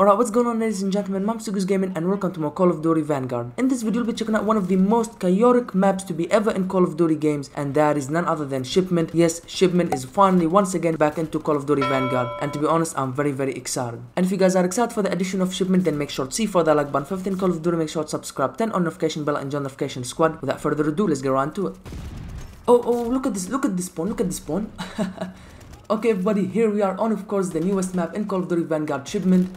Alright, what's going on ladies and gentlemen, Mamsugus Gaming and welcome to my Call of Duty Vanguard. In this video, we'll be checking out one of the most chaotic maps to be ever in Call of Duty games and that is none other than Shipment. Yes, Shipment is finally once again back into Call of Duty Vanguard and to be honest, I'm very very excited. And if you guys are excited for the addition of Shipment, then make sure to see for the like button, 15 Call of Duty, make sure to subscribe, 10 on notification bell and join the notification squad. Without further ado, let's get around to it. Oh, oh, look at this, look at this spawn, look at this spawn. okay everybody, here we are on of course the newest map in Call of Duty Vanguard Shipment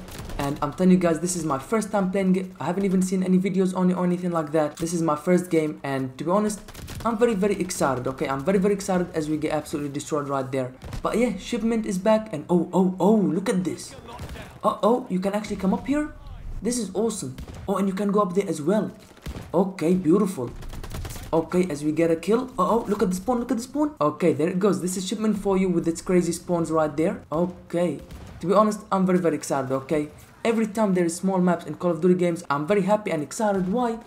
and I'm telling you guys this is my first time playing it I haven't even seen any videos on it or anything like that this is my first game and to be honest I'm very very excited okay I'm very very excited as we get absolutely destroyed right there but yeah shipment is back and oh oh oh look at this uh oh you can actually come up here this is awesome oh and you can go up there as well okay beautiful Okay, as we get a kill. Uh oh, look at the spawn, look at the spawn. Okay, there it goes. This is shipment for you with its crazy spawns right there. Okay. To be honest, I'm very, very excited, okay? Every time there is small maps in Call of Duty games, I'm very happy and excited. Why?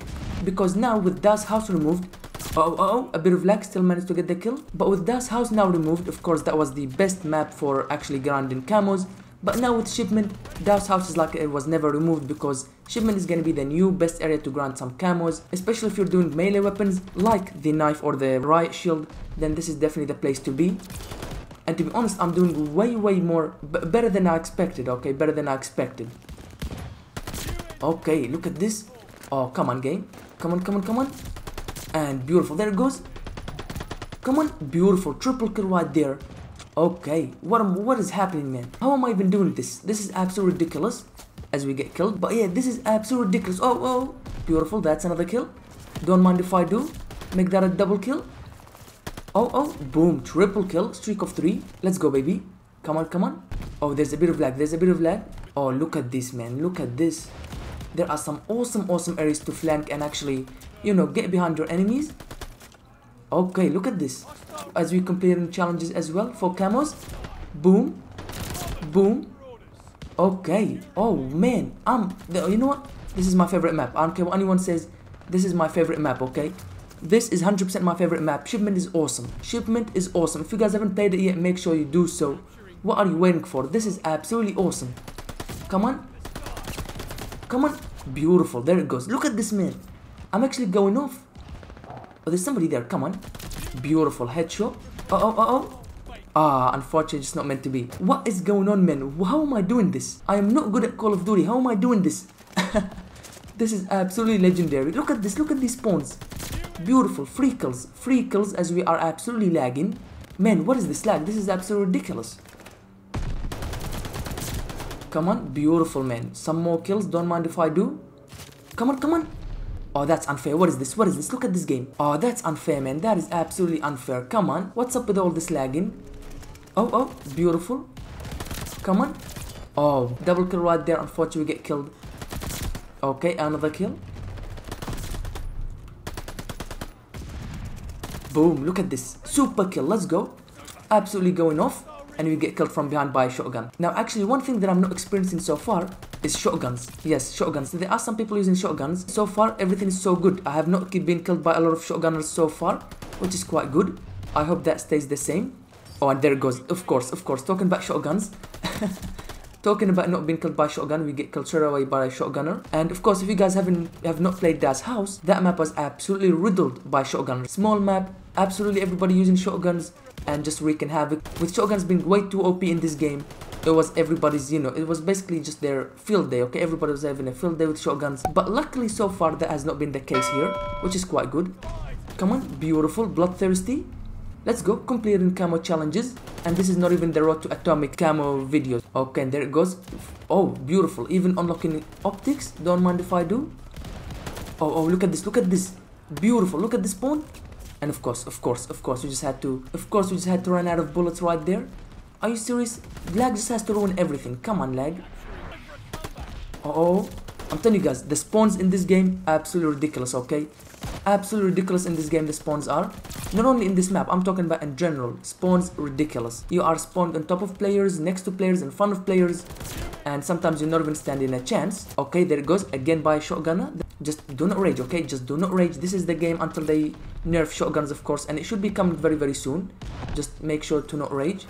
Because now with Das Haus removed, oh, oh, oh a bit of lag, still managed to get the kill. But with Das Haus now removed, of course, that was the best map for actually grinding camos. But now with shipment, Das Haus is like it was never removed because shipment is gonna be the new best area to grind some camos, especially if you're doing melee weapons like the knife or the riot shield, then this is definitely the place to be. And to be honest, I'm doing way, way more, better than I expected, okay? Better than I expected. Okay, look at this. Oh, come on, game. Come on, come on, come on. And beautiful, there it goes. Come on, beautiful, triple kill right there. Okay, what am, what is happening, man? How am I even doing this? This is absolutely ridiculous as we get killed. But yeah, this is absolutely ridiculous. Oh, oh, beautiful, that's another kill. Don't mind if I do. Make that a double kill. Oh, oh, boom, triple kill, streak of three. Let's go, baby. Come on, come on. Oh, there's a bit of lag, there's a bit of lag. Oh, look at this, man, look at this. There are some awesome, awesome areas to flank and actually, you know, get behind your enemies. Okay, look at this. As we completing challenges as well for camos. Boom, boom. Okay. Oh, man, um, I'm, you know what? This is my favorite map. I don't care what anyone says. This is my favorite map, okay? This is 100% my favorite map. Shipment is awesome. Shipment is awesome. If you guys haven't played it yet, make sure you do so. What are you waiting for? This is absolutely awesome. Come on. Come on. Beautiful. There it goes. Look at this man. I'm actually going off. Oh, there's somebody there. Come on. Beautiful. Headshot. Uh oh, uh oh. Ah, unfortunately, it's not meant to be. What is going on, man? How am I doing this? I am not good at Call of Duty. How am I doing this? this is absolutely legendary. Look at this. Look at these spawns. Beautiful. Free kills as we are absolutely lagging. Man, what is this lag? This is absolutely ridiculous. Come on. Beautiful, man. Some more kills. Don't mind if I do. Come on, come on. Oh, that's unfair. What is this? What is this? Look at this game. Oh, that's unfair, man. That is absolutely unfair. Come on. What's up with all this lagging? Oh, oh. Beautiful. Come on. Oh, double kill right there. Unfortunately, we get killed. Okay, another kill. Boom, look at this. Super kill, let's go. Absolutely going off. And we get killed from behind by a shotgun. Now, actually, one thing that I'm not experiencing so far is shotguns. Yes, shotguns. There are some people using shotguns. So far, everything is so good. I have not been killed by a lot of shotgunners so far, which is quite good. I hope that stays the same. Oh, and there it goes. Of course, of course. Talking about shotguns. Talking about not being killed by shotgun, we get killed straight away by a shotgunner. And of course, if you guys haven't have not played Das Haus, that map was absolutely riddled by shotgunners. Small map, absolutely everybody using shotguns and just wreaking havoc. With shotguns being way too OP in this game, it was everybody's, you know, it was basically just their field day, okay? Everybody was having a field day with shotguns. But luckily so far that has not been the case here, which is quite good. Come on, beautiful, bloodthirsty. Let's go, completing camo challenges. And this is not even the road to atomic camo videos. Okay, and there it goes. Oh, beautiful. Even unlocking optics. Don't mind if I do. Oh, oh, look at this, look at this. Beautiful, look at this spawn. And of course, of course, of course, we just had to, of course, we just had to run out of bullets right there. Are you serious? Lag just has to ruin everything. Come on, lag. Uh oh, I'm telling you guys, the spawns in this game, are absolutely ridiculous, okay? Absolutely ridiculous in this game, the spawns are. Not only in this map, I'm talking about in general. Spawns ridiculous. You are spawned on top of players, next to players, in front of players. And sometimes you're not even standing a chance. Okay, there it goes. Again by shotgunner. Just do not rage, okay? Just do not rage. This is the game until they nerf shotguns, of course. And it should be coming very, very soon. Just make sure to not rage.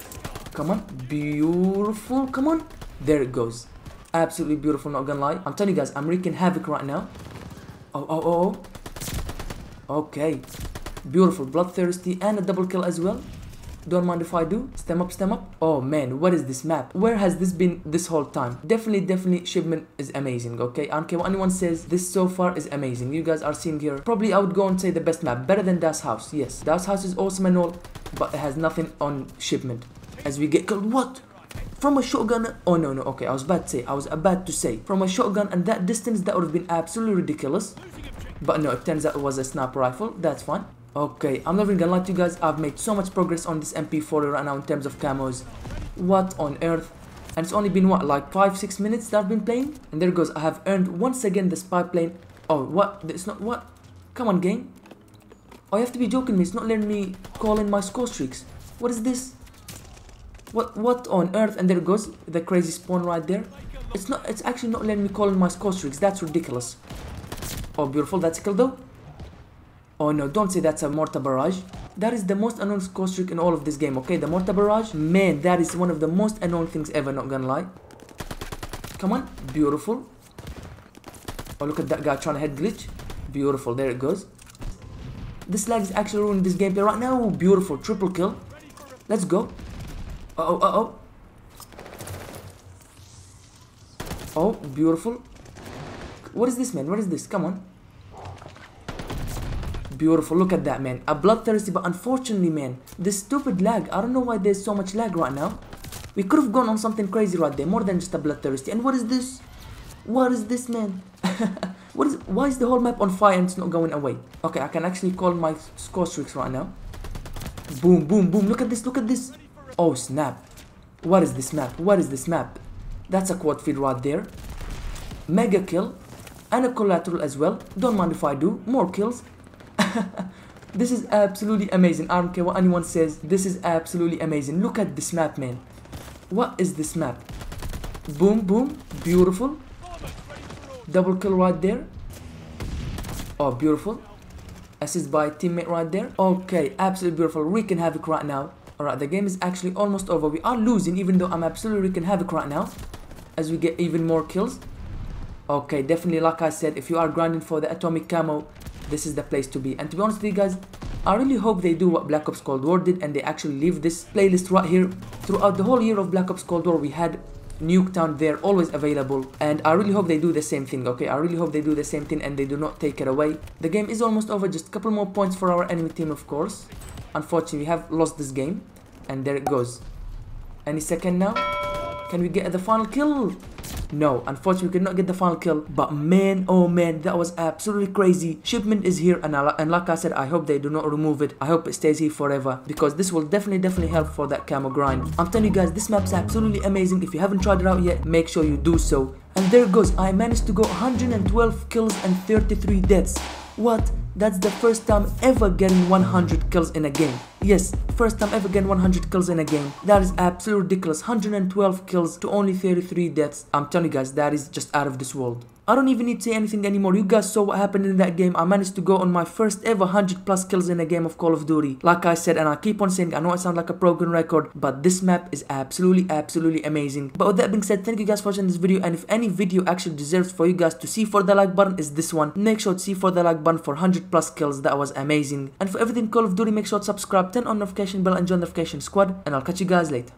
Come on. Beautiful. Come on. There it goes. Absolutely beautiful, not gonna lie. I'm telling you guys, I'm wreaking havoc right now. Oh, oh, oh, oh. Okay. Beautiful, bloodthirsty, and a double kill as well. Don't mind if I do. Stem up, stem up. Oh man, what is this map? Where has this been this whole time? Definitely, definitely, shipment is amazing, okay? I don't care what anyone says, this so far is amazing. You guys are seeing here. Probably I would go and say the best map. Better than Das Haus, yes. Das Haus is awesome and all, but it has nothing on shipment. As we get killed, what? From a shotgun, oh no, no, okay, I was about to say, I was about to say, from a shotgun and that distance, that would have been absolutely ridiculous. But no, it turns out it was a sniper rifle, that's fine. Okay, I'm not even gonna lie to you guys, I've made so much progress on this MP40 right now in terms of camos. What on earth? And it's only been what, like 5-6 minutes that I've been playing? And there it goes, I have earned once again the spy plane. Oh, what? It's not, what? Come on, game. Oh, you have to be joking me, it's not letting me call in my score streaks. What is this? What, what on earth? And there it goes the crazy spawn right there. It's not, it's actually not letting me call in my score streaks, that's ridiculous. Oh, beautiful, that's a kill though. Oh no, don't say that's a mortar barrage. That is the most annoying score streak in all of this game, okay? The mortar barrage, man, that is one of the most annoying things ever, not gonna lie. Come on, beautiful. Oh, look at that guy trying to head glitch. Beautiful, there it goes. This lag is actually ruining this gameplay right now. Beautiful, triple kill. Let's go. Uh-oh, uh-oh. Oh, beautiful. What is this, man? What is this? Come on. Beautiful, look at that man. A bloodthirsty, but unfortunately man, this stupid lag, I don't know why there's so much lag right now. We could have gone on something crazy right there, more than just a bloodthirsty. And what is this? What is this man? what is, why is the whole map on fire and it's not going away? Okay, I can actually call my score streaks right now. Boom, boom, boom, look at this, look at this. Oh snap. What is this map? What is this map? That's a quad feed right there. Mega kill. And a collateral as well. Don't mind if I do. More kills. this is absolutely amazing. I don't care what anyone says. This is absolutely amazing. Look at this map, man. What is this map? Boom, boom. Beautiful. Double kill right there. Oh, beautiful. Assist by teammate right there. Okay, absolutely beautiful. Wreaking havoc right now. Alright, the game is actually almost over. We are losing even though I'm absolutely wreaking havoc right now. As we get even more kills. Okay, definitely like I said, if you are grinding for the atomic camo, this is the place to be. And to be honest with you guys, I really hope they do what Black Ops Cold War did and they actually leave this playlist right here. Throughout the whole year of Black Ops Cold War, we had Nuketown there always available. And I really hope they do the same thing okay? I really hope they do the same thing and they do not take it away. The game is almost over just a couple more points for our enemy team of course. Unfortunately we have lost this game. And there it goes. Any second now? Can we get the final kill no, unfortunately we could not get the final kill, but man, oh man, that was absolutely crazy. Shipment is here and, I, and like I said, I hope they do not remove it. I hope it stays here forever because this will definitely, definitely help for that camo grind. I'm telling you guys, this map's absolutely amazing. If you haven't tried it out yet, make sure you do so. And there goes, I managed to go 112 kills and 33 deaths. What? That's the first time ever getting 100 kills in a game. Yes, first time ever getting 100 kills in a game. That is absolutely ridiculous. 112 kills to only 33 deaths. I'm telling you guys, that is just out of this world. I don't even need to say anything anymore. You guys saw what happened in that game. I managed to go on my first ever 100 plus kills in a game of Call of Duty. Like I said, and I keep on saying, I know I sound like a broken record, but this map is absolutely, absolutely amazing. But with that being said, thank you guys for watching this video. And if any video actually deserves for you guys to see for the like button is this one. Make sure to see for the like button for 100 plus kills. That was amazing. And for everything Call of Duty, make sure to subscribe, turn on notification bell and join the notification squad. And I'll catch you guys later.